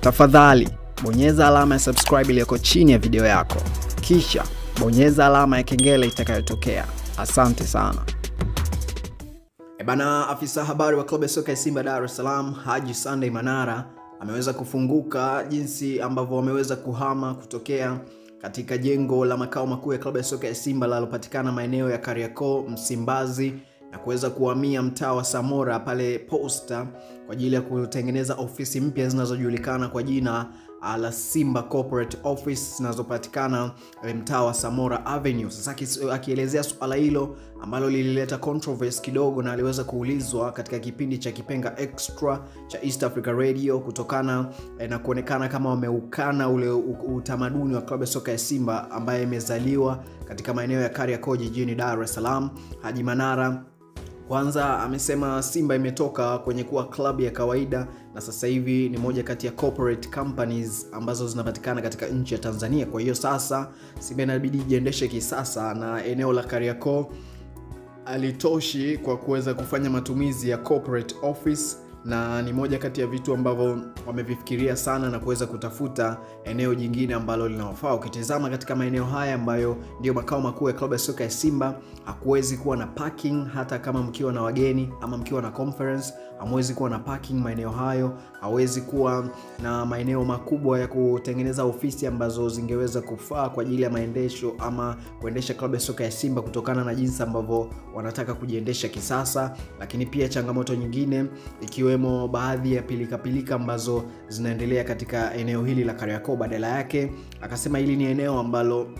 tafadhali bonyeza alama ya subscribe iliyoko chini ya video yako, kisha bonyeza alama ya kengele itakayotokea. Asante sana. E bana, afisa habari wa klabu ya soka ya Simba Dar es Salaam Haji Sunday Manara ameweza kufunguka jinsi ambavyo wameweza kuhama kutokea katika jengo la makao makuu ya klabu ya soka ya Simba linalopatikana maeneo ya Kariakoo, Msimbazi na kuweza kuhamia mtaa wa Samora pale Posta kwa ajili ya kutengeneza ofisi mpya zinazojulikana kwa jina la Simba Corporate Office zinazopatikana mtaa wa Samora Avenue. Sasa akielezea suala hilo ambalo lilileta controversy kidogo, na aliweza kuulizwa katika kipindi cha Kipenga Extra cha East Africa Radio kutokana na kuonekana kama wameukana ule utamaduni wa klabu ya soka ya Simba ambaye imezaliwa katika maeneo ya Kariakoo jijini Dar es Salaam. Haji Manara kwanza amesema Simba imetoka kwenye kuwa klabu ya kawaida na sasa hivi ni moja kati ya corporate companies ambazo zinapatikana katika nchi ya Tanzania. Kwa hiyo sasa Simba inabidi ijiendeshe kisasa, na eneo la Kariakoo alitoshi kwa kuweza kufanya matumizi ya corporate office na ni moja kati ya vitu ambavyo wamevifikiria sana na kuweza kutafuta eneo jingine ambalo linawafaa. Ukitizama katika maeneo haya ambayo ndio makao makuu ya klabu ya soka ya Simba, hakuwezi kuwa na parking. Hata kama mkiwa na wageni ama mkiwa na conference, hamwezi kuwa na parking maeneo hayo. Hawezi kuwa na maeneo makubwa ya kutengeneza ofisi ambazo zingeweza kufaa kwa ajili ya maendesho ama kuendesha klabu ya soka ya Simba kutokana na jinsi ambavyo wanataka kujiendesha kisasa. Lakini pia changamoto nyingine ikiwemo baadhi ya pilikapilika pilika ambazo zinaendelea katika eneo hili la Kariakoo. Badala yake akasema hili ni eneo ambalo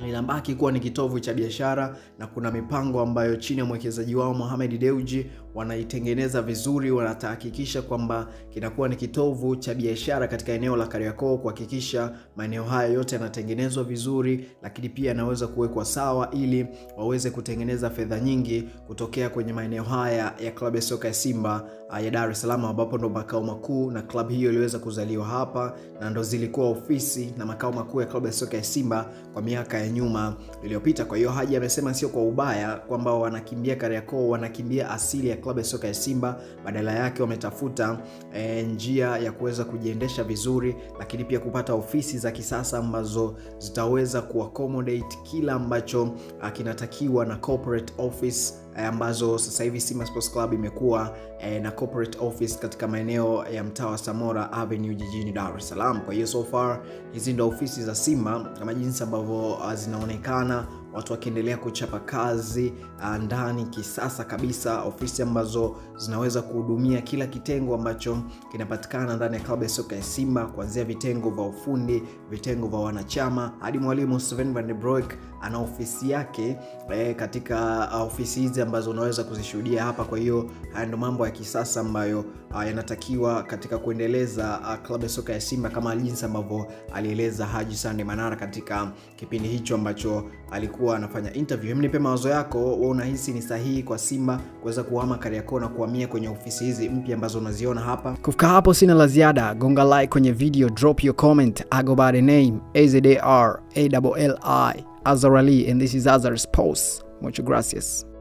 linabaki kuwa ni kitovu cha biashara na kuna mipango ambayo chini ya mwekezaji wao Mohamed Dewji wanaitengeneza vizuri, wanatahakikisha kwamba kinakuwa ni kitovu cha biashara katika eneo la Kariakoo, kuhakikisha maeneo haya yote yanatengenezwa vizuri, lakini pia yanaweza kuwekwa sawa ili waweze kutengeneza fedha nyingi kutokea kwenye maeneo haya ya klabu ya soka ya Simba ya Dar es Salaam, ambapo ndo makao makuu na klabu hiyo iliweza kuzaliwa hapa na ndo zilikuwa ofisi na makao makuu ya klabu ya soka ya Simba kwa miaka ya nyuma iliyopita. Kwa hiyo Haji amesema sio kwa ubaya kwamba wanakimbia Kariakoo, wanakimbia asili ya klabu ya soka ya Simba. Badala yake wametafuta e, njia ya kuweza kujiendesha vizuri, lakini pia kupata ofisi za kisasa ambazo zitaweza kuaccommodate kila ambacho kinatakiwa na corporate office ambazo sasa hivi Simba Sports Club imekuwa eh, na corporate office katika maeneo ya mtaa wa Samora Avenue jijini Dar es Salaam. Kwa hiyo so far hizi ndo ofisi za Simba kama jinsi ambavyo zinaonekana, watu wakiendelea kuchapa kazi ndani kisasa kabisa, ofisi ambazo zinaweza kuhudumia kila kitengo ambacho kinapatikana ndani ya klabu ya soka ya Simba, kuanzia vitengo vya ufundi, vitengo vya wanachama hadi mwalimu Steven van der Broek ana ofisi yake eh, katika ofisi hizi ambazo unaweza kuzishuhudia hapa. Kwa hiyo haya ndo mambo ya kisasa ambayo uh, yanatakiwa katika kuendeleza uh, klabu ya soka ya Simba kama jinsi ambavyo alieleza Haji Sande Manara katika kipindi hicho ambacho alikuwa anafanya interview. Nipe mawazo yako, wewe unahisi ni sahihi kwa Simba kuweza kuhama Kariakoo na kuhamia kwenye ofisi hizi mpya ambazo unaziona hapa? Kufika hapo sina la ziada, gonga like kwenye video, drop your comment. I go by the name AZAR ALLI Azarali and this is Azar's Post. Muchas gracias.